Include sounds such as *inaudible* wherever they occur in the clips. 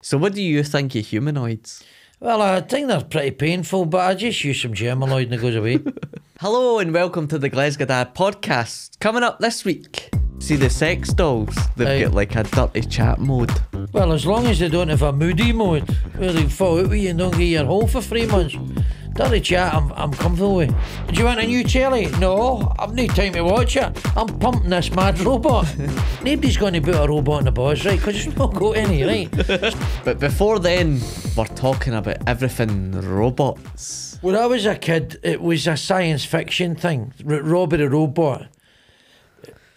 So, what do you think of humanoids? Well, I think they're pretty painful, but I just use some Germoloid and it goes away. *laughs* Hello and welcome to the Glesga Da podcast. Coming up this week, see the sex dolls. They've Aye. got like a dirty chat mode. well, as long as they don't have a moody mode where they fall out with you and don't get your hole for three months. Dirty chat, I'm, I'm comfortable with. Do you want a new telly? No, I've no time to watch it. I'm pumping this mad robot. *laughs* Nobody's going to put a robot in the boss, right? Because it's not got any, right? *laughs* But before then, we're talking about everything robots. When I was a kid, it was a science fiction thing. R- Robbie the Robot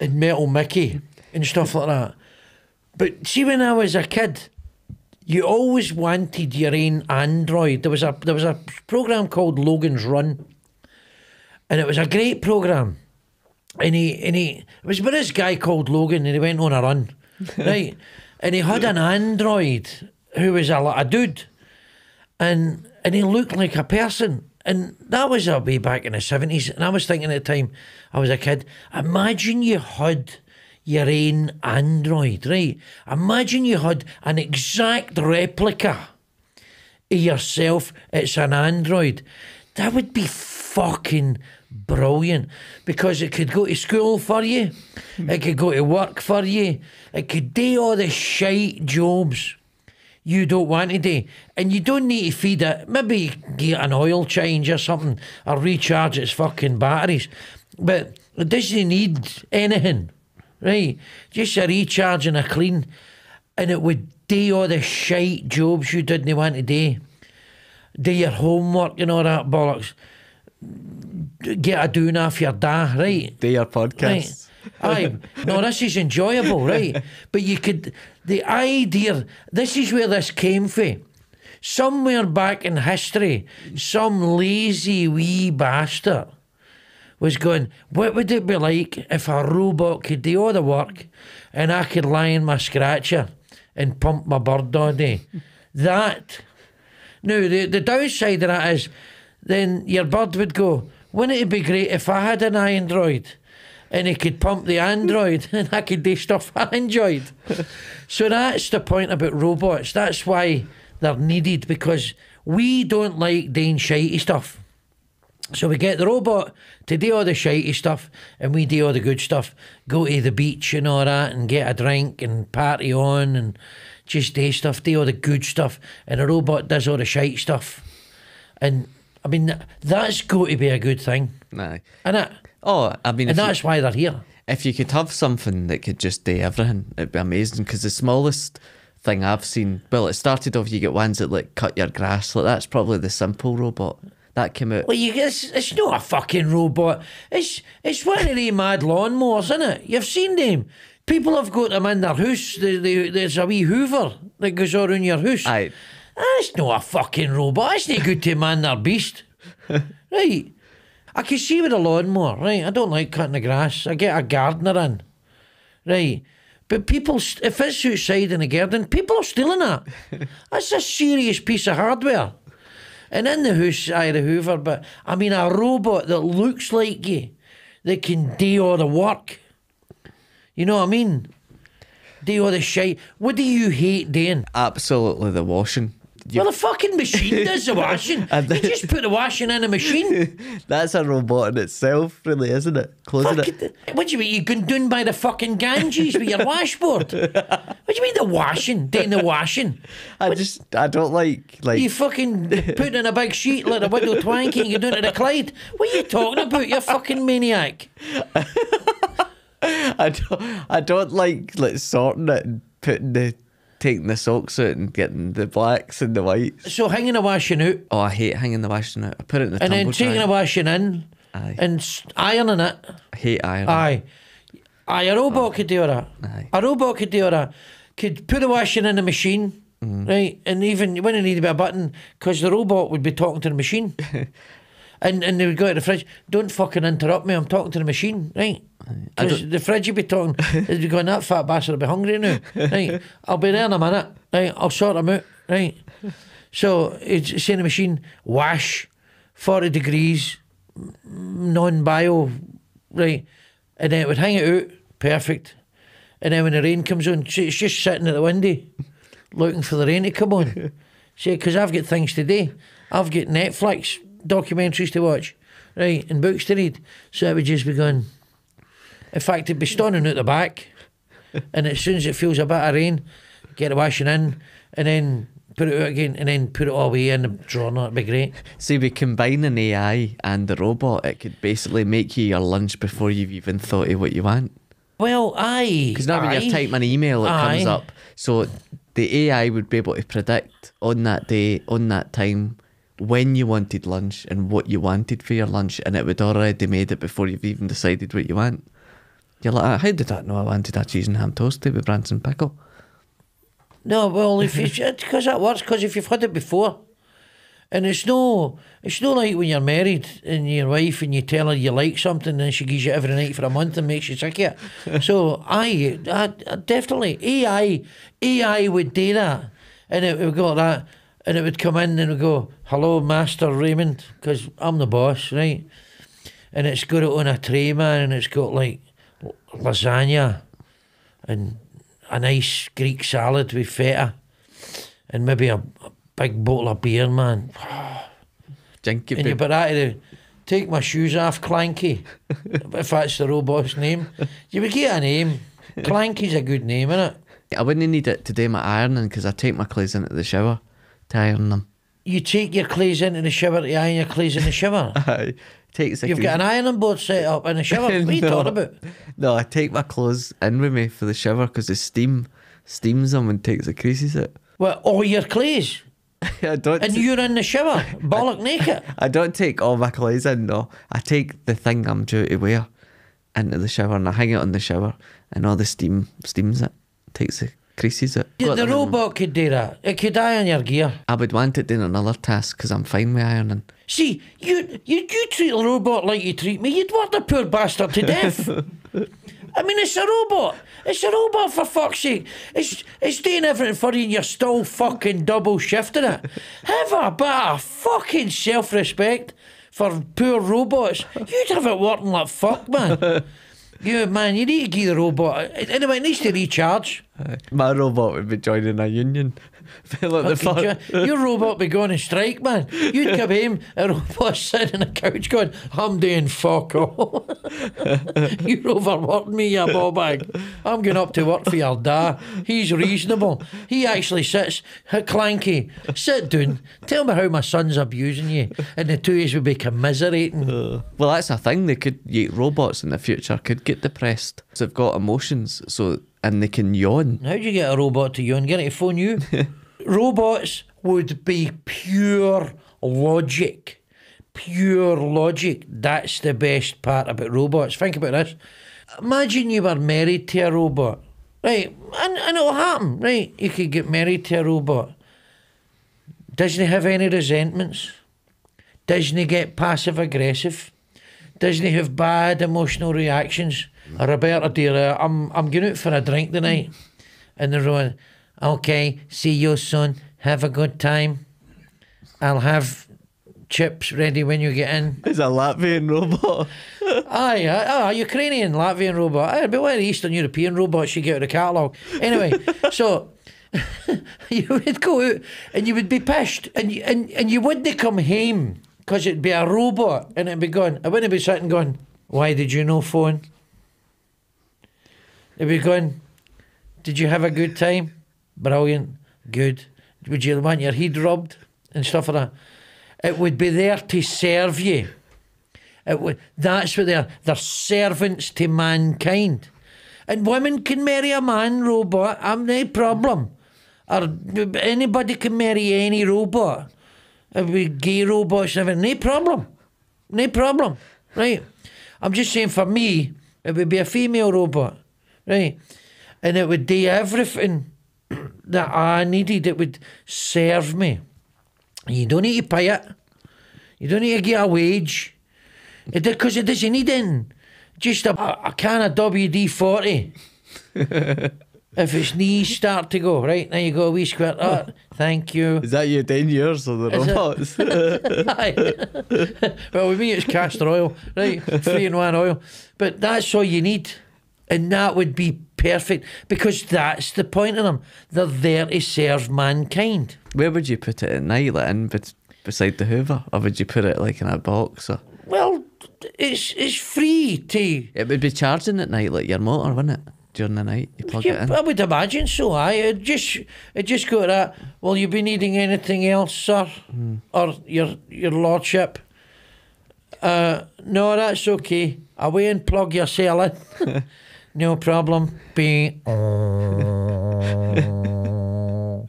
and Metal Mickey and stuff like that. But see, when I was a kid, you always wanted your own android. There was a there was a program called Logan's Run, and it was a great program. And he and he it was about this guy called Logan, and he went on a run, *laughs* right? And he had an android who was a, a dude and and he looked like a person. And that was a way back in the seventies. And I was thinking at the time I was a kid, imagine you had your own android, right? Imagine you had an exact replica of yourself. It's an android. That would be fucking brilliant because it could go to school for you, it could go to work for you, it could do all the shite jobs you don't want to do. And you don't need to feed it. Maybe get an oil change or something or recharge its fucking batteries. But it doesn't need anything, right? Just a recharge and a clean. And it would do all the shite jobs you didn't want to do. Do your homework and all that bollocks. Get a doing off your da, right? They are Right. podcasts. Aye. No, this is enjoyable, right? *laughs* But you could, the idea, this is where this came from. Somewhere back in history, some lazy wee bastard was going, what would it be like if a robot could do all the work and I could lie in my scratcher and pump my bird all day? *laughs* That. Now, the, the downside of that is then your bird would go, wouldn't it be great if I had an Android and he could pump the Android *laughs* and I could do stuff I enjoyed? so that's the point about robots. That's why they're needed because we don't like doing shitey stuff. So we get the robot to do all the shitey stuff and we do all the good stuff. Go to the beach and all that and get a drink and party on and just do stuff, do all the good stuff. And the robot does all the shite stuff. And I mean, th- that's got to be a good thing, Nah. isn't it? Oh, I mean, And you, that's why they're here. if you could have something that could just do everything, it'd be amazing. Because the smallest thing I've seen, well, it started off you get ones that like cut your grass. Like that's probably the simple robot that came out. Well, you it's, it's not a fucking robot. It's it's one of the mad lawnmowers, isn't it? You've seen them. People have got them in their house. They, they, there's a wee Hoover that goes around your house. Aye. That's not a fucking robot. It's not good to man their beast. *laughs* right. I can see with a lawnmower, right? I don't like cutting the grass. I get a gardener in. Right. But people, if it's outside in the garden, people are stealing that. *laughs* That's a serious piece of hardware. And in the house, I the Hoover, but I mean a robot that looks like you, that can do all the work. You know what I mean? Do all the shit. What do you hate doing? Absolutely the washing. Well, the fucking machine *laughs* does the washing. And you just put the washing in a machine. *laughs* that's a robot in itself, really, isn't it? Closing it. Fucking, what do you mean? You going down by the fucking Ganges with your *laughs* washboard? What do you mean the washing? Doing the washing? I just I don't like like You fucking put in a big sheet like a Widow Twankey and you're doing it to the Clyde. What are you talking about? You're fucking maniac. I don't I don't like like sorting it and putting the taking the socks out and getting the blacks and the whites. So hanging the washing out Oh, I hate hanging the washing out. I put it in the and then taking dryer. the washing in Aye. and ironing it. I hate ironing. Aye. Aye, a robot oh. could do that. Aye. A robot could do that. Could put the washing in the machine, mm. right? And even you wouldn't need to be a button because the robot would be talking to the machine. *laughs* and and they would go to the fridge. Don't fucking interrupt me. I'm talking to the machine, right? Because the fridge would be talking. It'd be going. That fat bastard will be hungry now, right? I'll be there in a minute, right? I'll sort him out, right? So it's saying the machine wash, forty degrees, mm, non-bio, right? And then it would hang it out, perfect. And then when the rain comes on, it's just sitting at the window, looking for the rain to come on. *laughs* Say, because I've got things to do. I've got Netflix documentaries to watch, right, and books to read. So it would just be going. In fact, it'd be stunning out the back, *laughs* and as soon as it feels a bit of rain, get the washing in, and then put it out again, and then put it all away in the drawer. That'd be great. See, we combine an AI and the robot, it could basically make you your lunch before you've even thought of what you want. Well, aye. Because now when aye. you're typing an email, it comes up. So the AI would be able to predict on that day, on that time, when you wanted lunch and what you wanted for your lunch, and it would already made it before you've even decided what you want. You're like, "Ah, how did that know I wanted a cheese and ham toasty with Branston pickle? No, well, if you *laughs* because that works because if you've had it before, and it's no, it's no like when you're married and your wife and you tell her you like something and she gives you every night for a month and makes you sick of it. *laughs* so I, I, I definitely AI, AI would do that, and it would go like that, and it would come in and would go, "Hello, Master Raymond," because I'm the boss, right? And it's got it on a tray, man, and it's got like lasagna and a nice Greek salad with feta and maybe a, a big bottle of beer, man. *sighs* Jinky And you boo. put that to take my shoes off, Clanky, *laughs* if that's the robot's name. You would get a name. Clanky's a good name, isn't it? I wouldn't need it to do my ironing because I take my clothes into the shower to iron them. You take your clothes into the shower to iron your clothes in the shower. *laughs* Aye. Takes a You've got an ironing board set up in the shower. *laughs* What are you No. talking about? No, I take my clothes in with me for the shower because the steam steams them and takes the creases out. Well, all your clothes. *laughs* I don't. And you're in the shower, *laughs* bollock naked. I don't take all my clothes in. No, I take the thing I'm due to wear into the shower and I hang it on the shower, and all the steam steams it, takes the creases out. The, Got the robot could do that. It could iron your gear. I would want it doing another task because I'm fine with ironing. See, you, you you treat a robot like you treat me, you'd work the poor bastard to death. *laughs* I mean, it's a robot. It's a robot for fuck's sake. It's it's doing everything for you, and you're still fucking double shifting it. Have a bit of fucking self respect for poor robots. You'd have it working like fuck, man. *laughs* You man, you need to give the robot. Anyway, it needs to recharge. My robot would be joining a union. *laughs* Fill out the Fucking fun. jo- Your robot be going on strike, man. You'd come home, a robot *laughs* sitting on the couch going, I'm doing fuck all. *laughs* You're overworking me, you ball bag. I'm going up to work for your dad. He's reasonable. He actually sits, Clanky, sit down. Tell me how my son's abusing you. And the two of us would be commiserating. Uh. Well, that's a thing. They could yeah, robots in the future could get depressed. They've got emotions. So and they can yawn. How do you get a robot to yawn? Get it to phone you? Robots would be pure logic. Pure logic. That's the best part about robots. Think about this. Imagine you were married to a robot. Right, and, and it'll happen, right? You could get married to a robot. Doesn't he have any resentments? Doesn't he get passive aggressive? Doesn't he have bad emotional reactions? Roberta, dear, I'm I'm going out for a drink tonight, and they're going, okay, see you soon. Have a good time. I'll have chips ready when you get in. *laughs* It's a Latvian robot. Aye, aye, aye, Ukrainian, Latvian robot. Aye, it'd be one of the Eastern European robots you get out of the catalogue. Anyway, *laughs* so *laughs* you would go out and you would be pissed and you, and, and you wouldn't come home because it'd be a robot and it'd be going, I wouldn't be sitting going, why did you no phone? It'd be going, did you have a good time? Brilliant, good. Would you want your head rubbed and stuff like that? It would be there to serve you. It would, that's what they're. They're servants to mankind. And women can marry a man robot, I'm no problem. Or anybody can marry any robot. If we gay robots everything, no problem. No problem. Right. I'm just saying for me, it would be a female robot. Right. And it would do everything that I needed. It would serve me. You don't need to pay it. You don't need to get a wage. It because it doesn't need in. Just a, a, can of WD forty. *laughs* if its knees start to go, right, now you go a wee squirt. Oh, thank you. Is that your ten years or the robots? *laughs* *laughs* Well, with me it's castor oil, right? Three in one oil. But that's all you need. And that would be perfect because that's the point of them. They're there to serve mankind. Where would you put it at night, like in beside the Hoover, or would you put it like in a box? Or Well, it's it's free to. it would be charging at night, like your motor, wouldn't it? During the night, you plug Yeah, it in. I would imagine so. I it just it just go to that. Will you be needing anything else, sir, Hmm. or your your lordship? Uh, no, that's okay. Away and plug your cell in. *laughs* no problem. Be. *laughs*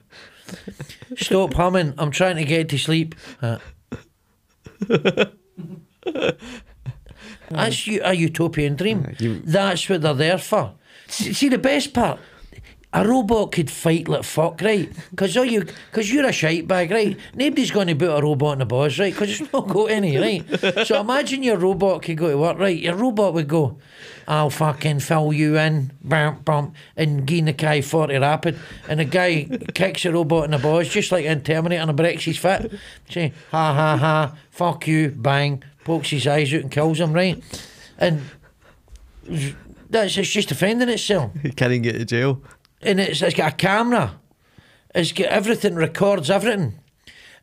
Stop humming. I'm trying to get to sleep. Uh. *laughs* That's you, a utopian dream. you- That's what they're there for. See, see the best part? A robot could fight like fuck, right? Because all you, because you're a shite bag, right? Nobody's going to put a robot in the boss, right? Because it's not got any, right? So imagine your robot could go to work, right? Your robot would go, "I'll fucking fill you in, bump bump," and gain the guy forty rapid, and the guy *laughs* kicks the robot in the balls just like in Terminator and breaks his foot. Say, "Ha ha ha, fuck you," bang, pokes his eyes out and kills him, right? And that's it's just defending itself *laughs* You can't even get to jail. and it's, it's got a camera. It's got everything, records everything.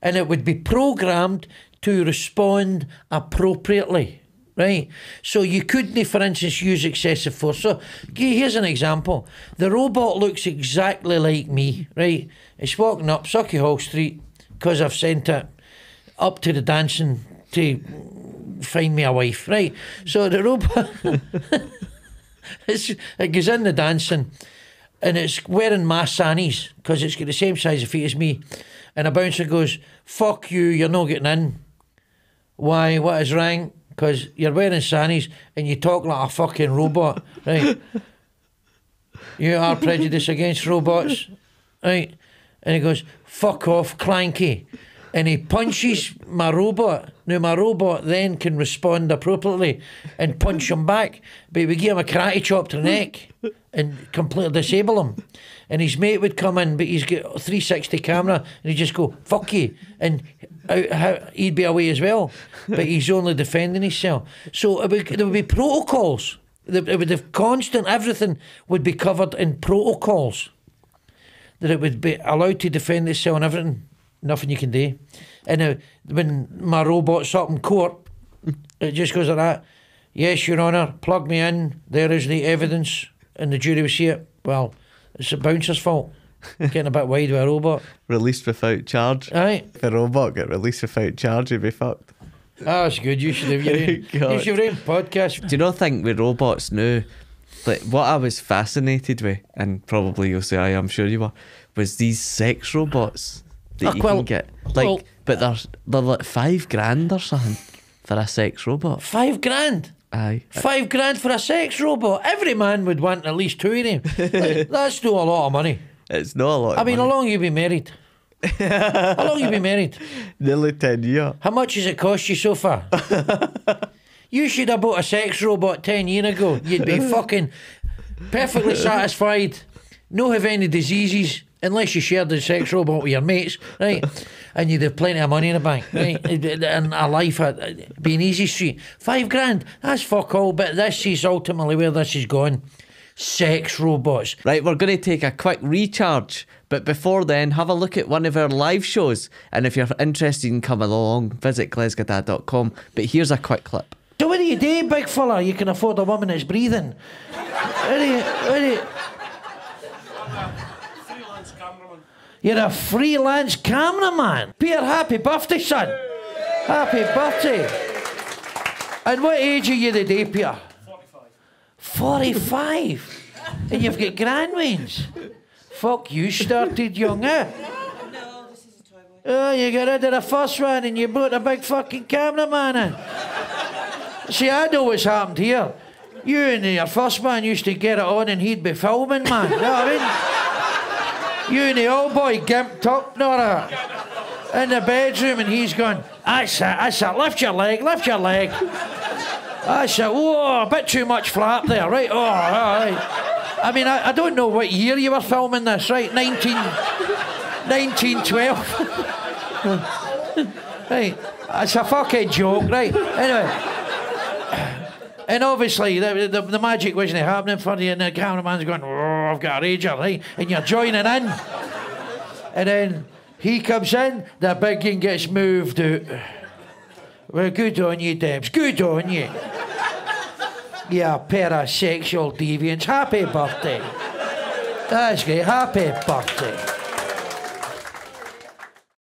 And it would be programmed to respond appropriately. Right? So you couldn't, for instance, use excessive force. So here's an example. The robot looks exactly like me, right? It's walking up Sauchiehall Street because I've sent it up to the dancing to find me a wife, right? So the robot *laughs* it goes in the dancing and it's wearing my sannies because it's got the same size of feet as me. And a bouncer goes, Fuck you, you're not getting in. Why? What is wrong? Because you're wearing sannies and you talk like a fucking robot, *laughs* right? You are prejudiced against robots, right? And he goes, Fuck off, clanky. And he punches my robot. Now, my robot then can respond appropriately and punch him back. But we give him a karate chop to the neck and completely disable him. And his mate would come in, but he's got a 360 camera, and he'd just go, fuck you. And how, he'd be away as well. But he's only defending himself. So would, there would be protocols. It would have constant, everything would be covered in protocols that it would be allowed to defend itself and everything. Nothing you can do. And uh, when my robot's up in court, it just goes like that. Yes, Your Honour, plug me in. There is the evidence, and the jury will see it. Well, it's the bouncer's fault. Getting a bit wide with a robot. *laughs* Released without charge. Aye. If a robot get released without charge, you'd be fucked. Ah, that's good. You should have your *laughs* own, you should have your own podcast. Do you not think with robots now, like what I was fascinated with, and probably you'll say I am sure you were, was these sex robots that Ah, you well- can get. Like, well- but they're they're like five grand or something for a sex robot. Five grand. Aye. Five grand for a sex robot. Every man would want at least two of them. *laughs* Like, that's not a lot of money. It's not a lot. I mean, how long you been married? how long you been married? *laughs* nearly ten years. How much has it cost you so far? *laughs* you should have bought a sex robot 10 years ago. You'd be fucking perfectly *laughs* satisfied. No have any diseases unless you shared the sex robot with your mates, right? And you'd have plenty of money in the bank, right? And a life at being easy street. Five grand, that's fuck all, but this is ultimately where this is going. Sex robots. Right, we're going to take a quick recharge, but before then, have a look at one of our live shows. And if you're interested in coming along, visit glesgadad.com. But here's a quick clip. So what do you do, big fella? You can afford a woman that's breathing. What do you, what do you, Freelance cameraman. You're a freelance cameraman. Peter, happy birthday, son. Happy birthday. And what age are you today, Peter? 45. 45. and you've got grandwains. Fuck, you started young, eh? No, this is a toy boy. Oh, you got rid of the first one and you brought a big fucking cameraman in. See, I know what's happened here. You and your first man used to get it on and he'd be filming, man. You know what I mean? You and the old boy gimped up, Nora, in the bedroom and he's going, that's it, that's it, lift your leg, lift your leg. That's it, whoa, a bit too much flap there, right? Oh, all right. I mean, I, I don't know what year you were filming this, right? 19, 1912. *laughs* right, it's a fucking joke, right? Anyway, And obviously, the, the, the magic wasn't happening for you, and the cameraman's going, Oh, I've got a rager, right? And you're joining in. And then he comes in, the big gets moved out. Well, good on you, Debs. Good on you. Yeah, pair of sexual deviants. Happy birthday. That's great. Happy birthday.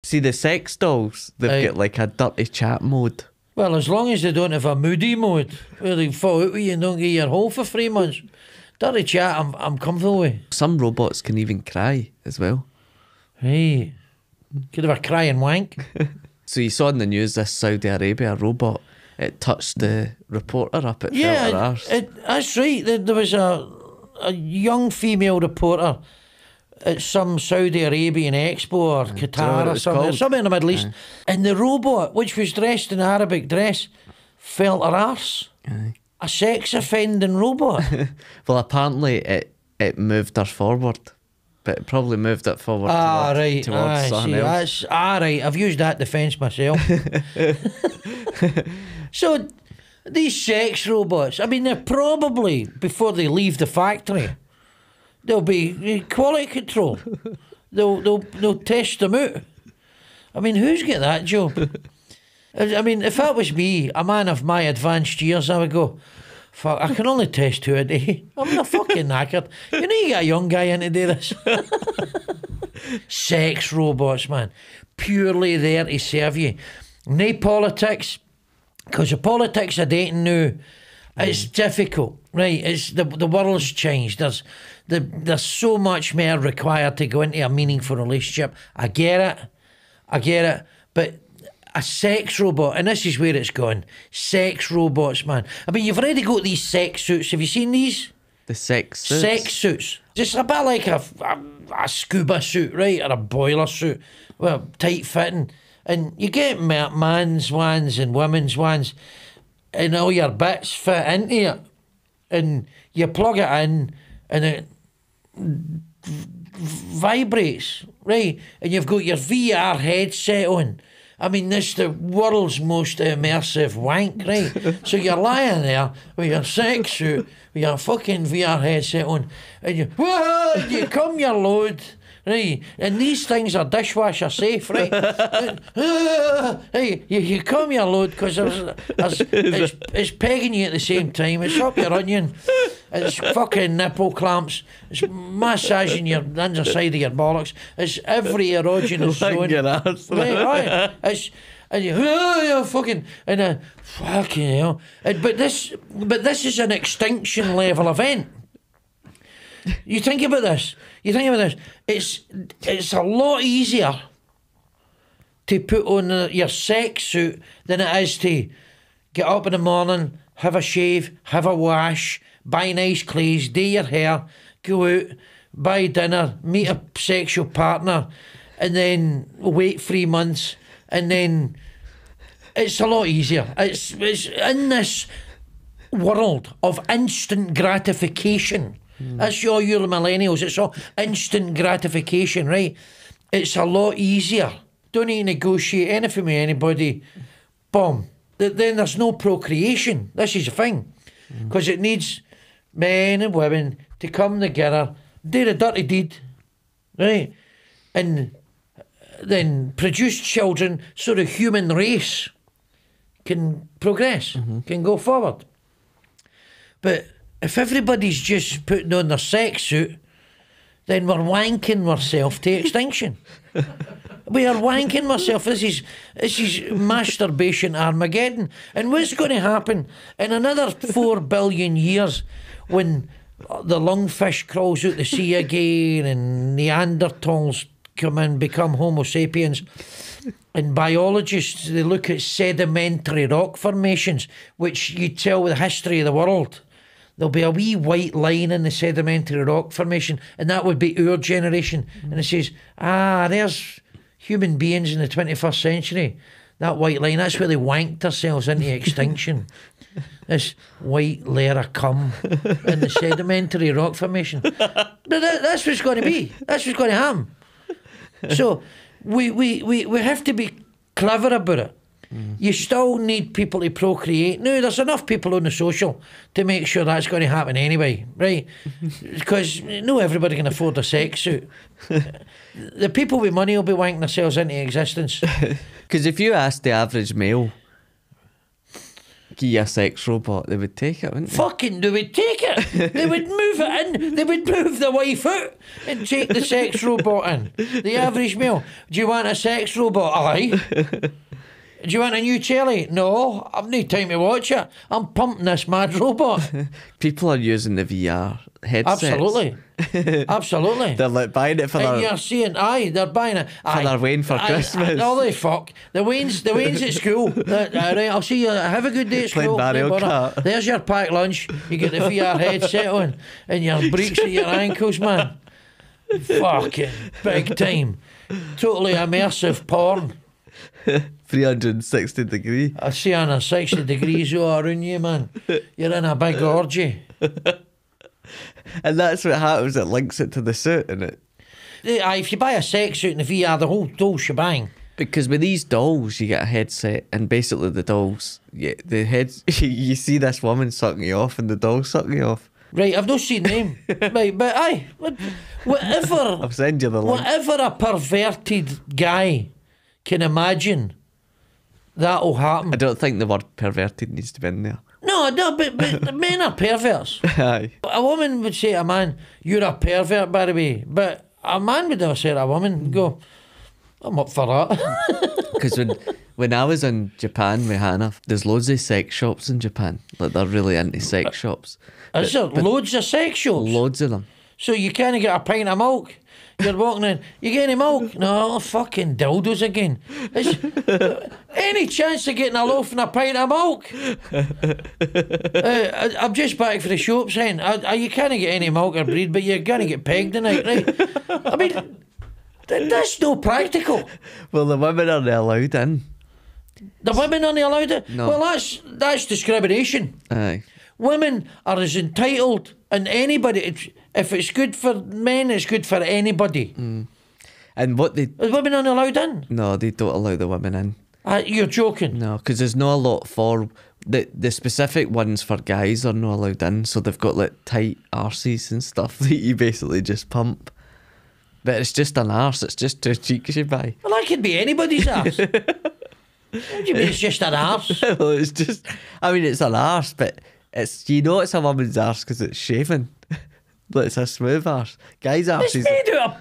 See the sex dolls, they've Aye. got like a dirty chat mode. Well, as long as they don't have a moody mode, where they fall out with you and don't get your hole for three months. Dirty chat, I'm, I'm comfortable with. Some robots can even cry as well. Hey, could have a crying wank. *laughs* So you saw in the news this Saudi Arabia robot, it touched the reporter up, her Yeah, it, it, that's right. There, there was a, a young female reporter at some Saudi Arabian expo or Qatar or something, called? something in the Middle East. And the robot, which was dressed in Arabic dress, felt her arse. Aye. A sex offending robot. *laughs* Well, apparently it, it moved her forward, but it probably moved it forward ah, towards, right. towards Ah, something see, else. that's, ah, right. I've used that defence myself. *laughs* *laughs* so, these sex robots, I mean, they're probably, before they leave the factory, there'll be quality control. They'll, they'll, they'll test them out. I mean, who's got that job? I I mean, if that was me, a man of my advanced years, I would go, fuck, I can only test two a day. *laughs* I'm not fucking knackered. You know, you get a young guy in to do this. *laughs* Sex robots, man. Purely there to serve you. No politics, because the politics of dating now, it's mm. difficult, right? It's the the world's changed. There's the, there's so much more required to go into a meaningful relationship. I get it, I get it, but a sex robot, and this is where it's gone. Sex robots, man. I mean, you've already got these sex suits. Have you seen these? The sex suits. Sex suits. Just a bit like a, a, a scuba suit, right? Or a boiler suit. Well, tight fitting. And you get man's ones and women's ones, and all your bits fit into it. And you plug it in, and it vibrates, right? And you've got your VR headset on. I mean, this the world's most immersive wank, right? *laughs* so you're lying there with your sex suit, with your fucking VR headset on, and you, "Whoa," you come your load, right? And these things are dishwasher safe, right? *laughs* hey, you, you come your load because *laughs* it's, it's, it's pegging you at the same time. It's up your onion. It's fucking nipple clamps. It's massaging your underside of your bollocks. It's every erogenous *laughs* Like zone. your arse. Right, right. It's and you, oh, you're fucking and a fucking hell. And, but this, but this is an extinction level event. You think about this. You think about this. It's it's a lot easier to put on uh, your sex suit than it is to get up in the morning, have a shave, have a wash, buy nice clothes, do your hair, go out, buy dinner, meet a sexual partner, and then wait three months, and then it's a lot easier. It's, it's in this world of instant gratification. Mm. That's all you millennials. It's all instant gratification, right? It's a lot easier. Don't need to negotiate anything with anybody. Boom. Then there's no procreation. This is the thing. Mm. Because it needs men and women to come together, do the dirty deed, right? And uh, then produce children so the human race can progress, mm-hmm. can go forward. But if everybody's just putting on their sex suit, then we're wanking ourselves to extinction. *laughs* we are wanking ourselves. This is this is masturbation Armageddon. And what's going to happen in another four billion years when the lungfish crawls out the sea again and Neanderthals come in, become Homo sapiens? And biologists, they look at sedimentary rock formations, which you tell with the history of the world. There'll be a wee white line in the sedimentary rock formation, and that would be our generation. And it says, ah, there's human beings in the 21st century. That white line, that's where they wanked themselves into extinction. *laughs* this white layer of cum in the sedimentary rock formation. But that, that's what's going to be. That's what's going to happen. So we, we, we, we have to be clever about it. Mm-hmm. You still need people to procreate. Now, there's enough people on the social to make sure that's going to happen anyway, right? *laughs* Because no everybody can afford a sex suit. *laughs* the people with money will be wanking themselves into existence. *laughs* Because if you ask the average male, give you a sex robot, they would take it, wouldn't they? Fucking, they would take it. They would move it in. They would move the wife out and take the sex robot in. The average male. Do you want a sex robot? Aye. Do you want a new telly? No, I've no time to watch it. I'm pumping this mad *laughs* robot. People are using the VR headsets. Absolutely. *laughs* Absolutely. They're like buying it for And their. you're seeing, aye, they're buying it. Aye. their Wayne for Aye, Christmas. Oh, they fuck. The Wayne's, the Wayne's at school. *laughs* All right, I'll see you. Have a good day at Playing school. Mario No. Kart. There's your packed lunch. You get the VR headset on and your breeks at your ankles, man. Fucking big time. Totally immersive porn. 360 degree. I see 160 degrees all around you, man. You're in a big orgy. *laughs* And that's what happens. It links it to the suit, and it. Eh, aye, if you buy a sex suit in the VR, the whole, the whole shebang. Because with these dolls, you get a headset, and basically the dolls, yeah, the heads, *laughs* you see this woman sucking you off, and the doll's sucking you off. Right, I've not seen them. *laughs* right, but aye, whatever, I'll send you the link. whatever a perverted guy can imagine, that'll happen. I don't think the word perverted needs to be in there. No, no, but, but men are perverts. *laughs* Aye. A woman would say to a man, "You're a pervert, by the way," but a man would never say to a woman, "Go, I'm up for that." *laughs* Because when when I was in Japan with Hannah, there's loads of sex shops in Japan. Like they're really into sex shops. Is there loads of sex shows? Loads of them. So you can't get a pint of milk. You're walking in. You get any milk? No, fucking dildos again. Is, any chance of getting a loaf and a pint of milk? Uh, I, I'm just back for the shops, hen. I, I, you can't get any milk or bread, but you're gonna get pegged tonight, right? I mean, th- that's no practical. Well, the women aren't allowed in. The women aren't allowed it. No. Well, that's that's discrimination. Aye. Women are as entitled, and anybody. If, it's good for men, it's good for anybody. And what they The women aren't allowed in. no, they don't allow the women in. Uh, you're joking. No, because there's not a lot for the the specific ones for guys are not allowed in. So they've got like tight arses and stuff *laughs* that you basically just pump. But it's just an arse. It's just two cheeks you buy. Well, that could be anybody's ass. *laughs* what do you mean it's just an arse? *laughs* well, it's just. I mean, it's an arse, but it's you know it's a woman's arse because it's shaven. But it's a smooth arse. Guys' It's arses. made out of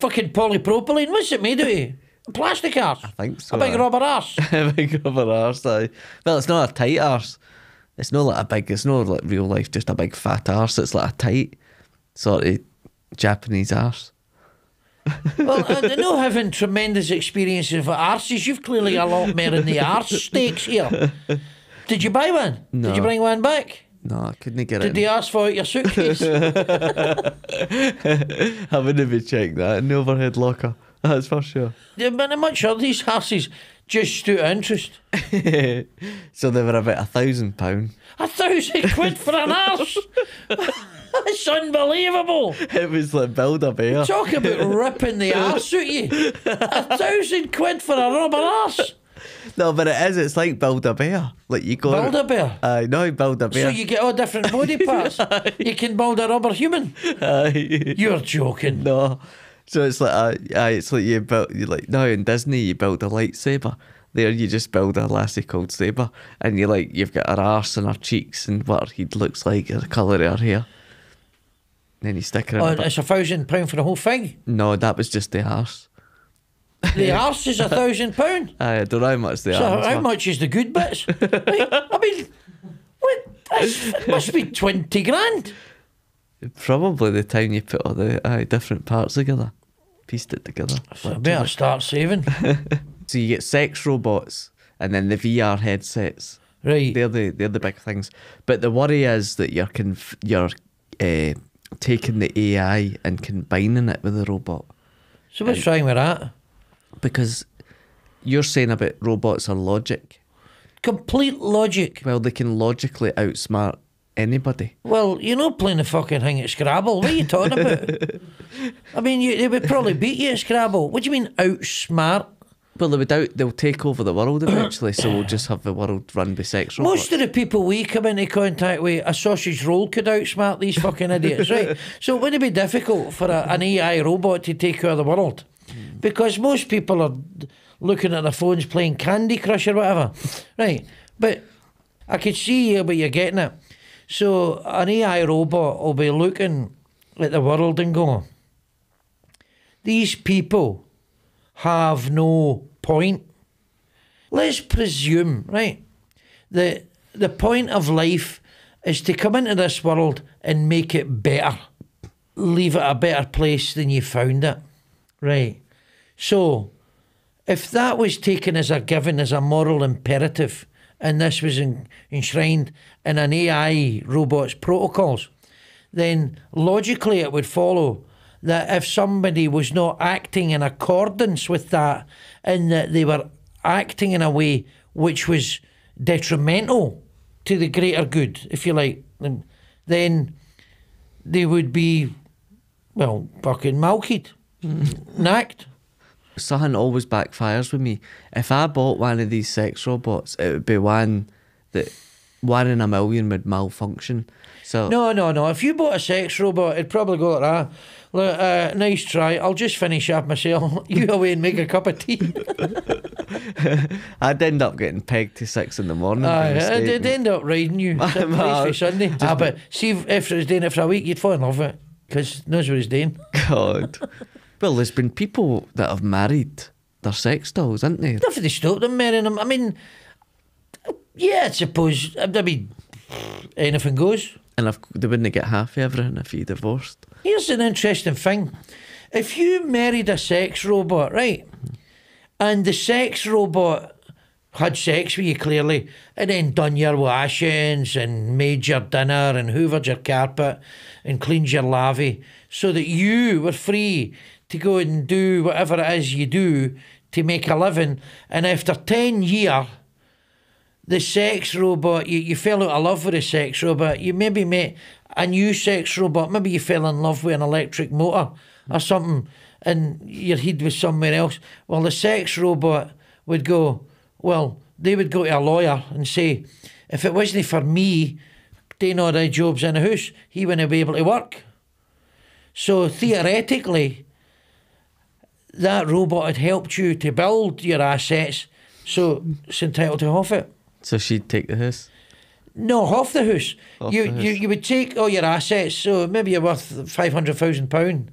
fucking polypropylene. What's it made out of? Plastic arse. I think so, A big rubber arse. *laughs* a big rubber arse. Aye. Well, it's not a tight arse. It's not like a big. It's not like real life. Just a big fat arse. It's like a tight sort of Japanese arse. *laughs* well, uh, no having tremendous experience of arses. You've clearly a lot more in the arse *laughs* stakes here. Did you buy one? No. Did you bring one back? No, I couldn't get it. Did it. they ask for your suitcase? *laughs* *laughs* I wouldn't even check that in the overhead locker. *laughs* That's for sure. Yeah, but I'm not sure these arses just out of interest. so they were about a thousand pound. A thousand quid for an arse? It's unbelievable. It was like build a bear. Talk about ripping the arse out you. A thousand quid for a rubber arse. No, but it is. It's like build a bear. Like you go. Build a bear. I know build a bear. So you get all different body *laughs* parts. you can build a rubber human. You're joking. no. So it's like uh, aye, it's like you build you like now in Disney you build a lightsaber. There you just build a lassie called Saber, and you like you've got her arse and her cheeks and what her head looks like and the colour of her hair. Then you stick her in. Oh, it's a thousand pound for the whole thing. no, that was just the arse. The arse is a thousand pound. *laughs* I don't know how much the So arse. how much is the good bits? *laughs* I mean, what? It must be twenty grand. Probably the time you put all the aye, different parts together, pieced it together. So I better start saving. *laughs* So you get sex robots and then the VR headsets. Right. They're the they're the big things. But the worry is that you're conf- you're uh, taking the AI and combining it with the robot So what's wrong with that? Because you're saying about robots are logic. Complete logic. Well, they can logically outsmart anybody. Well, you're not playing the fucking thing at Scrabble. What are you talking about? *laughs* I mean, you, they would probably beat you at Scrabble. What do you mean outsmart? Well, they would out, they'll take over the world eventually, so we'll just have the world run by sex robots. Most of the people we come into contact with, a sausage roll could outsmart these fucking idiots, right? *laughs* So it wouldn't be difficult for a, an AI robot to take over the world. Because most people are looking at their phones playing Candy Crush or whatever. Right. But I could see here where you're getting it. So an AI robot will be looking at the world and go, these people have no point. Let's presume, right, that the point of life is to come into this world and make it better, leave it a better place than you found it, right? So, if that was taken as a given, as a moral imperative, and this was en- enshrined in an AI robot's protocols, then logically it would follow that if somebody was not acting in accordance with that and that they were acting in a way which was detrimental to the greater good, if you like, then, then they would be, well, fucking malkied, mm. knacked. Something always backfires with me. If I bought one of these sex robots, it would be one that one in a million would malfunction. So No, no, no. If you bought a sex robot, it'd probably go like that. Look, uh, nice try. I'll just finish up myself. *laughs* You away and make a cup of tea. *laughs* I'd end up getting pegged to six in the morning. Aye, mistake. it'd end up riding you. *laughs* Ma- place for Sunday. Ah, but see, if, if it was doing it for a week, you'd fall in love with it because knows what he's doing. God. Well, there's been people that have married their sex dolls, isn't they? Nothing to stop them marrying them. I mean, yeah, I suppose. I mean, anything goes. And if, they wouldn't get half of everything if you divorced. Here's an interesting thing. If you married a sex robot, right, and the sex robot had sex with you clearly, and then done your washings and made your dinner and hoovered your carpet and cleaned your lavy so that you were free to go and do whatever it is you do to make a living, and after 10 years, the sex robot, you, you fell out of love with a sex robot, you maybe met a new sex robot, maybe you fell in love with an electric motor or something, and your head was somewhere else. Well, the sex robot would go, well, they would go to a lawyer and say, if it wasn't for me doing all the jobs in the house, he wouldn't be able to work. So theoretically, that robot had helped you to build your assets, so it's entitled to half it. So she'd take the house. No, half the house. Half you, the you house. you would take all your assets, so maybe you're worth five hundred thousand pound,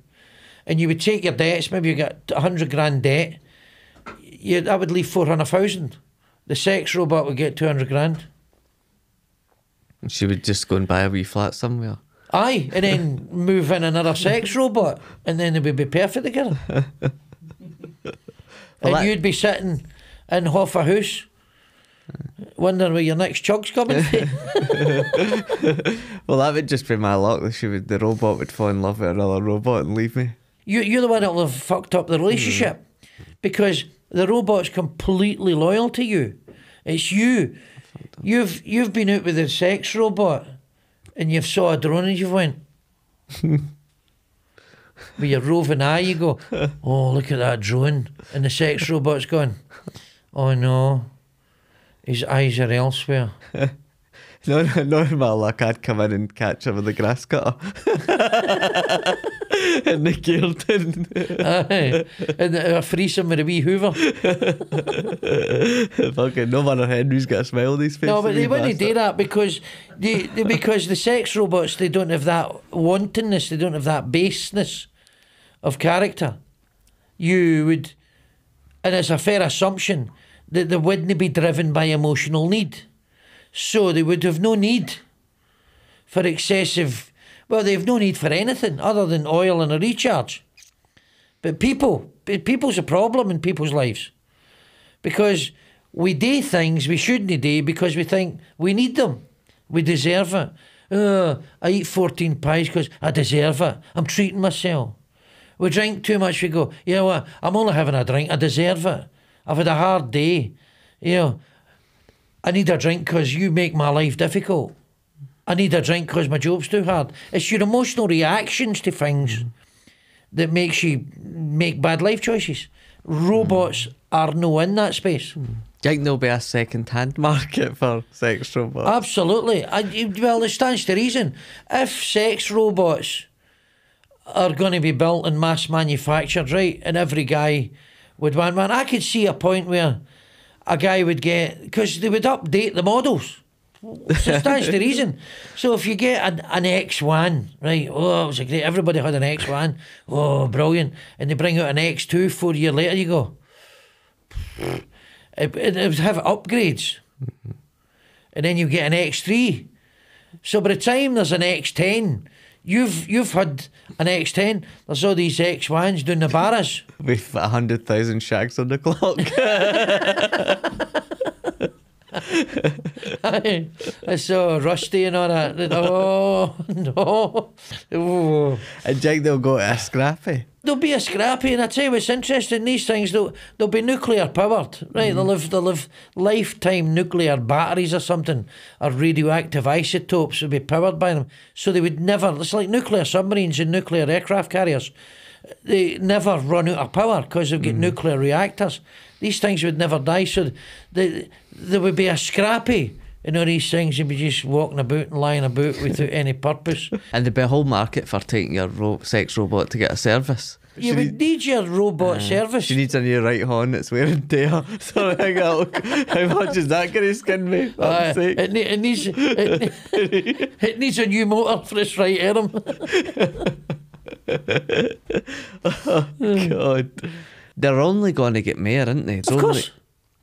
and you would take your debts. Maybe you got a hundred grand debt. You, that would leave four hundred thousand. The sex robot would get two hundred grand. And she would just go and buy a wee flat somewhere. Aye, and then move in another sex robot, and then they would be perfect together. *laughs* and that- you'd be sitting in half a house, wondering where your next chug's coming from. *laughs* Well, that would just be my luck. that She would, the robot would fall in love with another robot and leave me. You, you're the one that'll have fucked up the relationship hmm. because the robot's completely loyal to you. It's you. You've you've been out with a sex robot and you've saw a drone and you've went. *laughs* with your roving eye, you go, Oh, look at that drone. And the sex robot's gone, Oh no, his eyes are elsewhere. *laughs* No, no, no, my luck, I'd come in and catch him with the grass cutter. *laughs* and the Gilton. Aye. and a threesome with a wee hoover. Fucking no matter Henry's got a smile on his face. No, but they wouldn't do that because they, they because the sex robots they don't have that wantonness, they don't have that baseness of character. You would, and it's a fair assumption that they wouldn't be driven by emotional need, so they would have no need for excessive. Well, they have no need for anything other than oil and a recharge. But people, people's a problem in people's lives because we do things we shouldn't do because we think we need them. We deserve it. Oh, I eat 14 pies because I deserve it. I'm treating myself. We drink too much, we go, you know what, I'm only having a drink, I deserve it. I've had a hard day. You know, I need a drink because you make my life difficult. I need a drink because my job's too hard. It's your emotional reactions to things mm. that makes you make bad life choices. Robots mm. are no in that space. Mm. Do you think there'll be a second hand *laughs* market for sex robots? Absolutely. I, well, it stands to reason. If sex robots are going to be built and mass manufactured, right, and every guy would want one, I could see a point where a guy would get, because they would update the models. So stands to reason. So if you get an, an X1, right, oh, it was a great, everybody had an X1, oh, brilliant, and they bring out an X2 four years later, you go, it, it, it would have upgrades. And then you get an X3. So by the time there's an X10, you've you've had an X10. There's all these X1s doing the barras. *laughs* With a hundred thousand shags on the clock. *laughs* *laughs* *laughs* it's so rusty and all that. Oh no! Oh. and do you think they'll go to a scrappy? There'll be a scrappy, and I tell you what's interesting. These things they'll they'll be nuclear powered, right? They'll mm-hmm. have they'll have lifetime nuclear batteries or something, or radioactive isotopes will be powered by them. So they would never. It's like nuclear submarines and nuclear aircraft carriers. They never run out of power because they've got mm-hmm. nuclear reactors. These things would never die. So they, there would be a scrappy. And all these things would be just walking about and lying about without any purpose. *laughs* And there'd be a whole market for taking your ro- sex robot to get a service. You She, would need- need your robot service. she needs a new right horn that's wear and tear. *laughs* So I think how much is that going to skin me? For Uh, sake? it, ne- it needs it, ne- *laughs* it needs a new motor for its right arm. God. They're only going to get more, aren't they? It's Of only- course.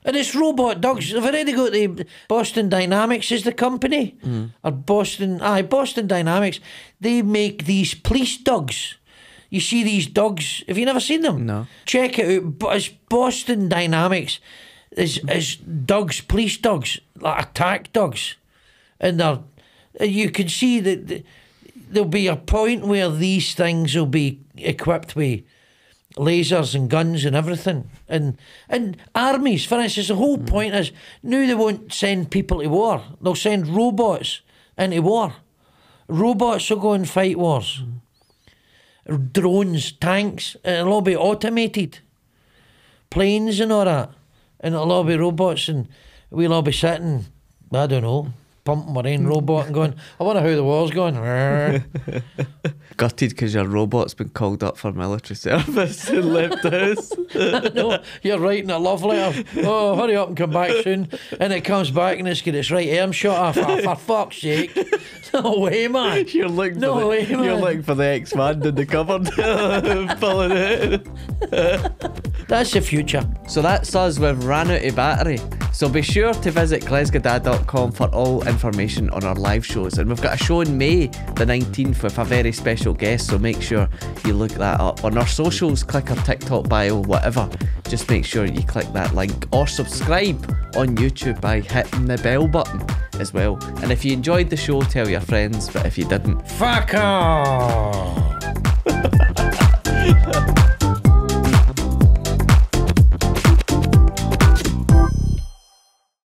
And it's robot dogs. They've already got the Boston Dynamics is the company. Hmm. Or Boston aye, Boston Dynamics. They make these police dogs. You see these dogs. Have you never seen them? No. Check it out. But it's Boston Dynamics. Is is dogs, police dogs, like attack dogs. And they're you can see that the- there'll be a point where these things will be equipped with lasers and guns and everything. And and armies, for instance, the whole hmm. point is now they won't send people to war. They'll send robots into war. Robots will go and fight wars. Hmm. Drones, tanks, it'll all be automated. Planes and all that. And it'll all be robots and we'll all be sitting, I don't know, pumping our own robot and going, I wonder how the war's going. *laughs* Gutted because your robot's been called up for military service and left us. *laughs* no, you're writing a love letter. Oh, hurry up and come back soon. And it comes back and it's got its right arm shot off. Oh, for fuck's sake. *laughs* No way, man. You're looking No for the, way, You're looking for the X man in the cupboard, pulling it. That's the future. So that's us. We've ran out of battery. So be sure to visit glesgadad.com for all information on our live shows. And we've got a show in May the 19th with a very special guest. So make sure you look that up on our socials. Click our TikTok bio, whatever. Just make sure you click that link or subscribe on YouTube by hitting the bell button as well. And if you enjoyed the show, tell your friends. But if you didn't, Fuck off. *laughs*